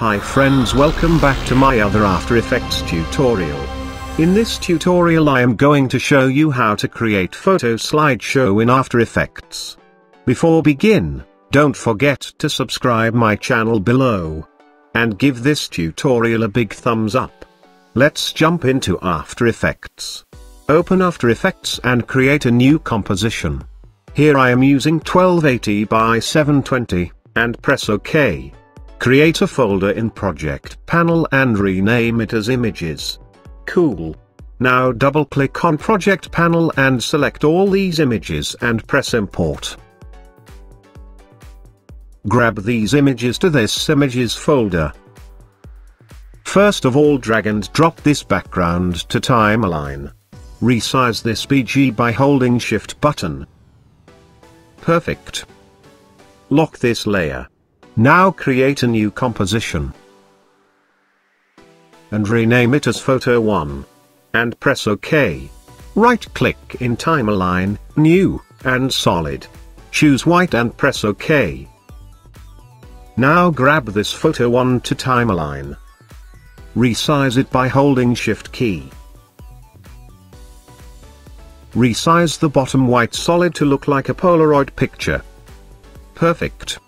Hi friends welcome back to my other After Effects tutorial. In this tutorial I am going to show you how to create photo slideshow in After Effects. Before begin, don't forget to subscribe my channel below. And give this tutorial a big thumbs up. Let's jump into After Effects. Open After Effects and create a new composition. Here I am using 1280 by 720, and press OK. Create a folder in Project Panel and rename it as Images. Cool. Now double click on Project Panel and select all these images and press Import. Grab these images to this Images folder. First of all drag and drop this background to timeline. Resize this BG by holding Shift button. Perfect. Lock this layer. Now create a new composition. And rename it as Photo 1. And press OK. Right click in Timeline, New, and Solid. Choose White and press OK. Now grab this Photo 1 to Timeline. Resize it by holding Shift key. Resize the bottom white solid to look like a Polaroid picture. Perfect.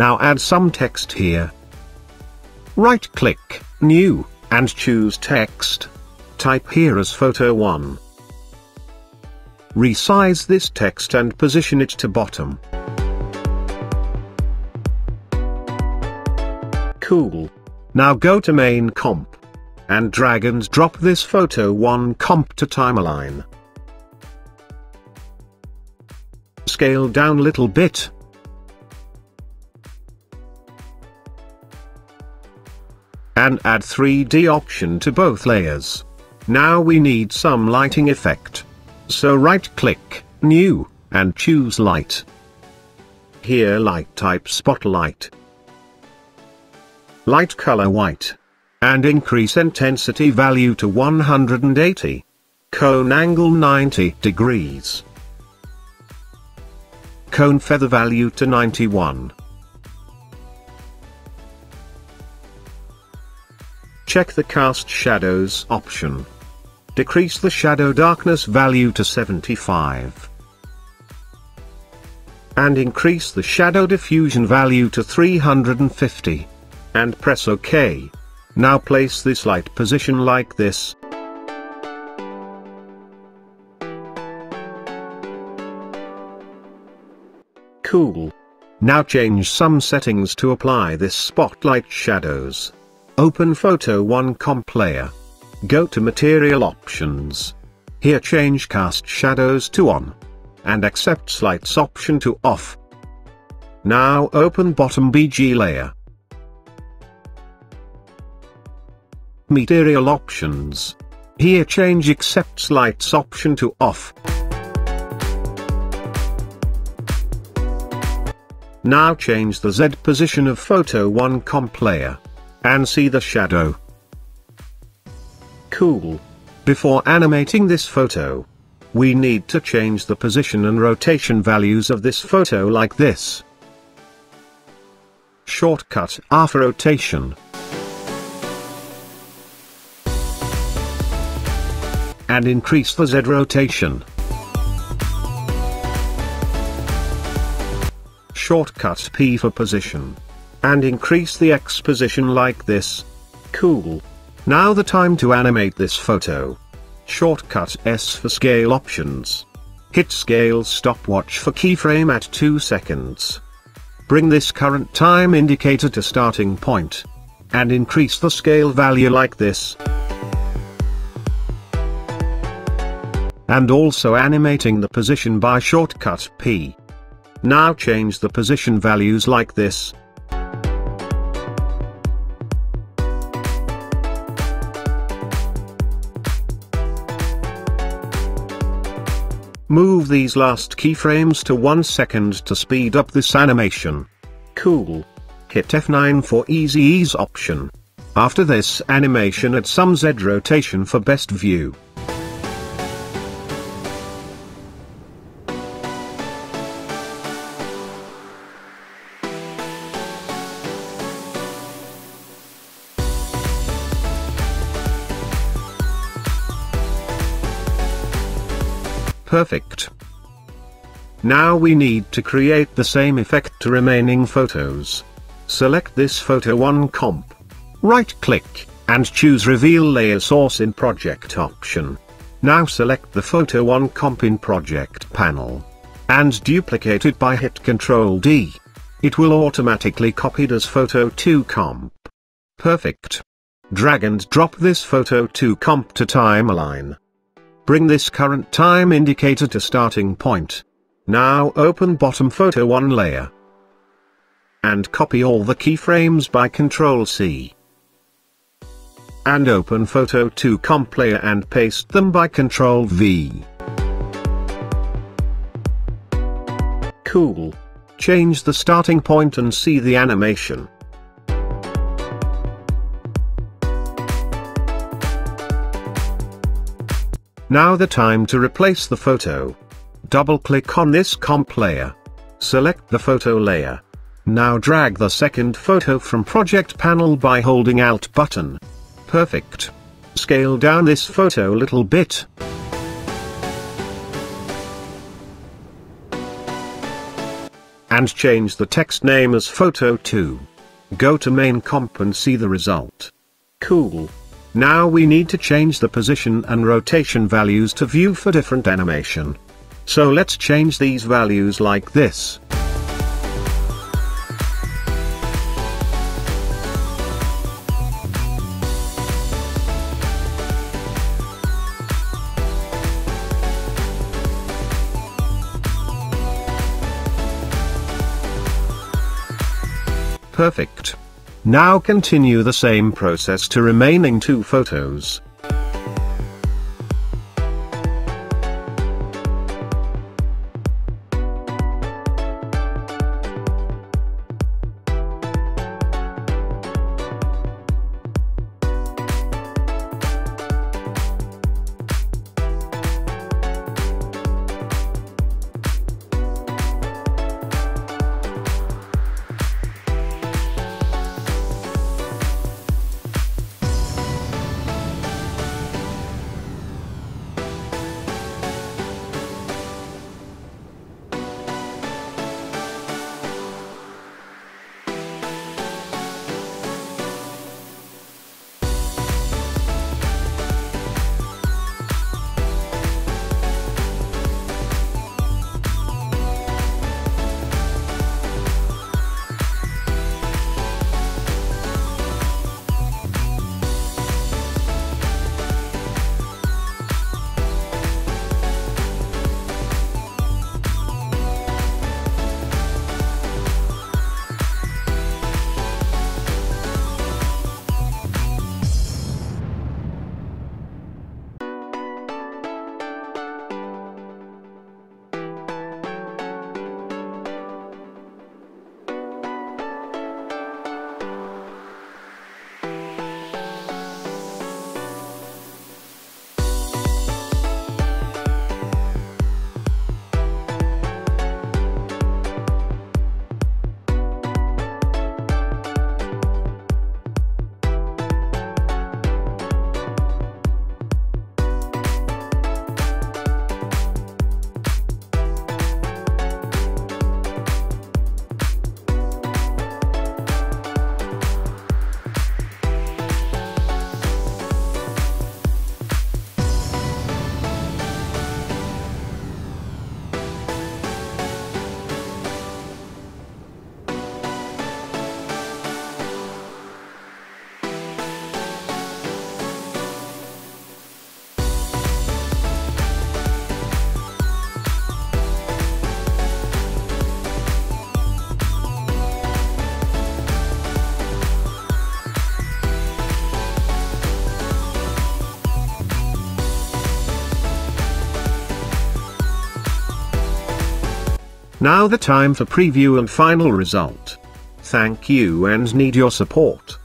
Now add some text here. Right click, New, and choose Text. Type here as Photo 1. Resize this text and position it to bottom. Cool. Now go to main comp. And drag and drop this Photo 1 comp to timeline. Scale down little bit, and add 3D option to both layers. Now we need some lighting effect. So right click, new, and choose light. Here light type spotlight. Light color white. And increase intensity value to 180. Cone angle 90 degrees. Cone feather value to 91. Check the Cast Shadows option. Decrease the shadow darkness value to 75. And increase the shadow diffusion value to 350. And press OK. Now place this light position like this. Cool. Now change some settings to apply this spotlight shadows. Open Photo 1 Comp Layer. Go to Material Options. Here change Cast Shadows to On. And accept Lights option to Off. Now open Bottom BG Layer. Material Options. Here change Accepts Lights option to Off. Now change the Z position of Photo 1 Comp Layer and see the shadow. Cool. Before animating this photo, we need to change the position and rotation values of this photo like this. Shortcut after rotation. And increase the Z rotation. Shortcut P for position and increase the X position like this. Cool. Now the time to animate this photo. Shortcut S for scale options. Hit scale stopwatch for keyframe at 2 seconds. Bring this current time indicator to starting point. And increase the scale value like this. And also animating the position by shortcut P. Now change the position values like this. These last keyframes to 1 second to speed up this animation. Cool. Hit F9 for easy ease option. After this animation add some Z rotation for best view. Perfect. Now we need to create the same effect to remaining photos. Select this photo 1 comp. Right click, and choose Reveal Layer Source in Project option. Now select the photo 1 comp in Project panel. And duplicate it by hit Ctrl D. It will automatically copied as photo 2 comp. Perfect. Drag and drop this photo 2 comp to timeline. Bring this current time indicator to starting point. Now open bottom photo 1 layer. And copy all the keyframes by Ctrl C. And open photo 2 comp layer and paste them by Ctrl V. Cool. Change the starting point and see the animation. Now the time to replace the photo. Double-click on this comp layer. Select the photo layer. Now drag the second photo from project panel by holding Alt button. Perfect. Scale down this photo a little bit. And change the text name as photo 2. Go to main comp and see the result. Cool. Now we need to change the position and rotation values to view for different animation. So let's change these values like this. Perfect. Now continue the same process to remaining two photos. Now the time for preview and final result. Thank you and need your support.